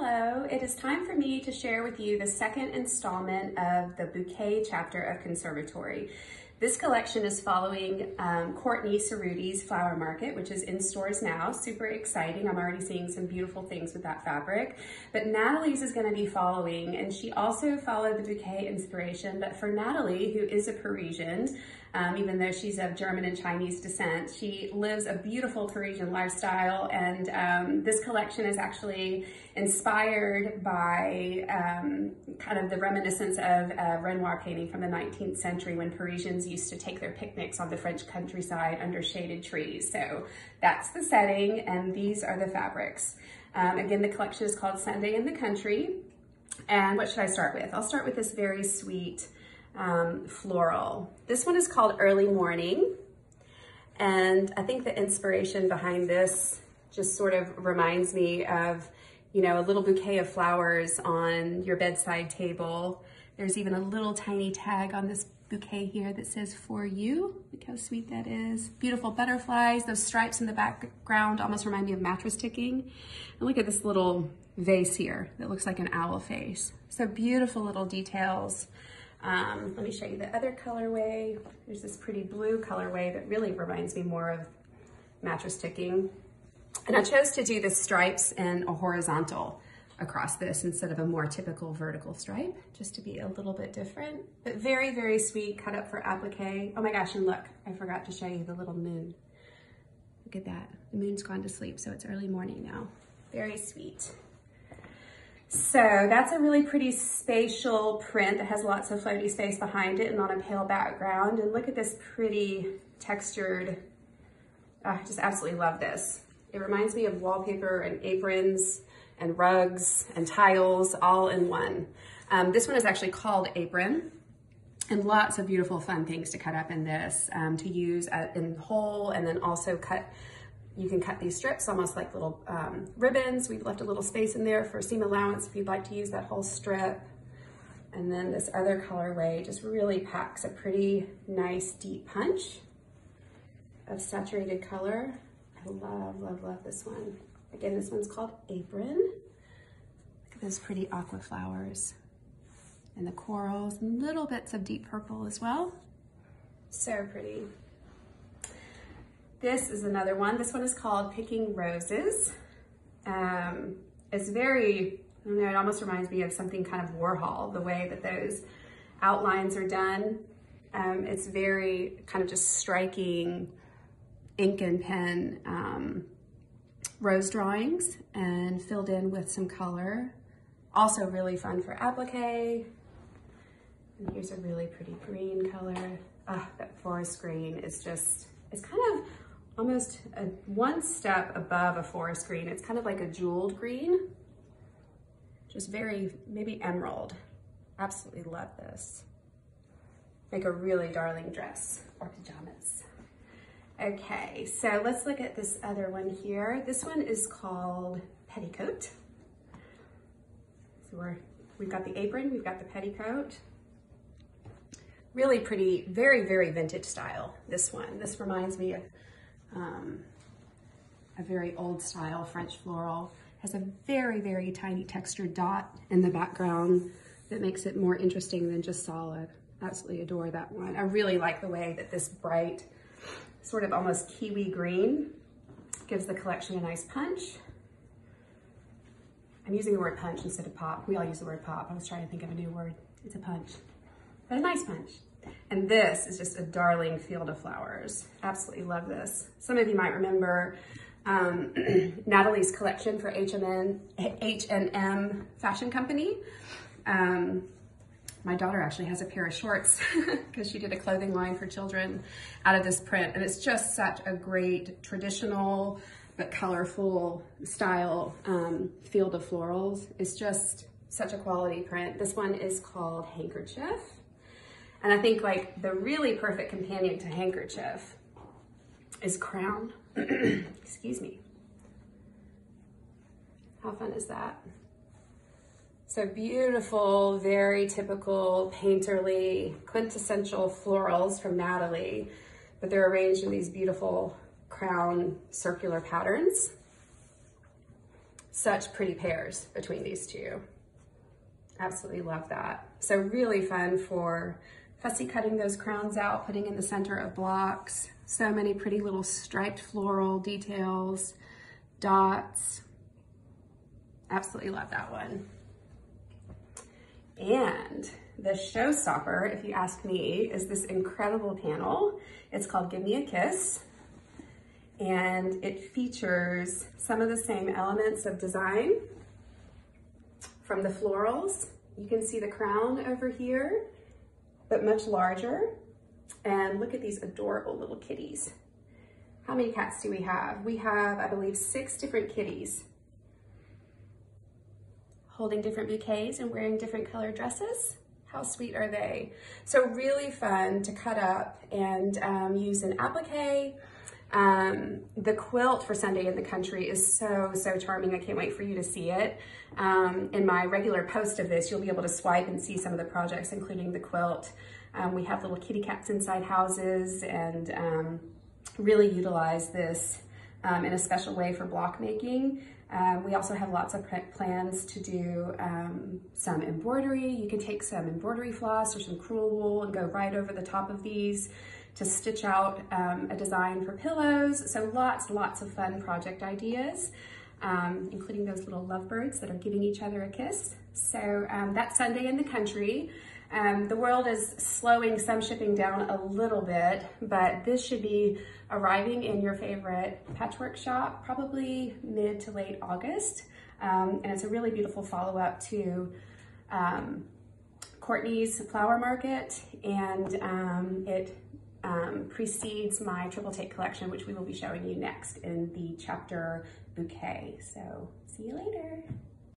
Hello, it is time for me to share with you the second installment of the bouquet chapter of Conservatory. This collection is following um, Courtney Cerruti's Flower Market, which is in stores now. Super exciting. I'm already seeing some beautiful things with that fabric. But Nathalie's is going to be following, and she also followed the bouquet inspiration. But for Nathalie, who is a Parisian, um, even though she's of German and Chinese descent, she lives a beautiful Parisian lifestyle. And um, this collection is actually inspired by um, kind of the reminiscence of a Renoir painting from the 19th century when Parisians used to take their picnics on the French countryside under shaded trees. So that's the setting and these are the fabrics. Um, again, the collection is called Sunday in the Country. And what should I start with? I'll start with this very sweet um, floral. This one is called Early Morning. And I think the inspiration behind this just sort of reminds me of, you know, a little bouquet of flowers on your bedside table. There's even a little tiny tag on this bouquet here that says for you. Look how sweet that is. Beautiful butterflies. Those stripes in the background almost remind me of mattress ticking. And look at this little vase here that looks like an owl face. So beautiful little details. Um, let me show you the other colorway. There's this pretty blue colorway that really reminds me more of mattress ticking. And I chose to do the stripes in a horizontal across this instead of a more typical vertical stripe, just to be a little bit different, but very, very sweet, cut up for applique. Oh my gosh, and look, I forgot to show you the little moon. Look at that, the moon's gone to sleep, so it's early morning now. Very sweet. So that's a really pretty spatial print that has lots of floaty space behind it and on a pale background. And look at this pretty textured, I just absolutely love this. It reminds me of wallpaper and aprons and rugs and tiles all in one. Um, this one is actually called Apron and lots of beautiful fun things to cut up in this um, to use uh, in whole and then also cut you can cut these strips almost like little um, ribbons. We've left a little space in there for seam allowance if you'd like to use that whole strip. And then this other colorway just really packs a pretty nice deep punch of saturated color. I love, love, love this one. Again, this one's called Apron. Look at those pretty aqua flowers and the corals, little bits of deep purple as well. So pretty. This is another one. This one is called Picking Roses. Um, it's very, I know, it almost reminds me of something kind of Warhol, the way that those outlines are done. Um, it's very kind of just striking ink and pen um, rose drawings and filled in with some color. Also really fun for applique. And here's a really pretty green color. Ah, that forest green is just, it's kind of almost a, one step above a forest green. It's kind of like a jeweled green, just very, maybe emerald. Absolutely love this. Make a really darling dress or pajamas. Okay, so let's look at this other one here. This one is called Petticoat. So we're, we've got the apron, we've got the petticoat. Really pretty, very, very vintage style, this one. This reminds me of um, a very old style French floral. Has a very, very tiny textured dot in the background that makes it more interesting than just solid. Absolutely adore that one. I really like the way that this bright, sort of almost kiwi green gives the collection a nice punch. I'm using the word punch instead of pop. We all use the word pop. I was trying to think of a new word. It's a punch, but a nice punch. And this is just a darling field of flowers. Absolutely love this. Some of you might remember um, Nathalie's collection for H&M, H&M Fashion Company. Um, my daughter actually has a pair of shorts because she did a clothing line for children out of this print. And it's just such a great traditional but colorful style um, field of florals. It's just such a quality print. This one is called Handkerchief. And I think like the really perfect companion to handkerchief is crown. Excuse me. How fun is that? So beautiful, very typical painterly, quintessential florals from Nathalie, but they're arranged in these beautiful crown circular patterns. such pretty pairs between these two. Absolutely love that. So really fun for fussy cutting those crowns out, putting in the center of blocks. So many pretty little striped floral details, dots. Absolutely love that one. And the showstopper, if you ask me, is this incredible panel. It's called Give Me a Kiss. And it features some of the same elements of design from the florals. You can see the crown over here, but much larger. And look at these adorable little kitties. How many cats do we have? We have, I believe, six different kitties holding different bouquets and wearing different colored dresses. How sweet are they? So really fun to cut up and um, use an applique. Um, the quilt for Sunday in the Country is so, so charming. I can't wait for you to see it. Um, in my regular post of this, you'll be able to swipe and see some of the projects, including the quilt. Um, we have little kitty cats inside houses and um, really utilize this um, in a special way for block making. Um, we also have lots of plans to do um, some embroidery. You can take some embroidery floss or some crewel wool and go right over the top of these to stitch out um, a design for pillows. So lots, lots of fun project ideas, um, including those little lovebirds that are giving each other a kiss. So that's Sunday in the country. Um, the world is slowing some shipping down a little bit, but this should be arriving in your favorite patchwork shop probably mid to late August. Um, and it's a really beautiful follow-up to um, Courtney's Flower Market, and um, it um, precedes my triple take collection, which we will be showing you next in the chapter bouquet. So see you later.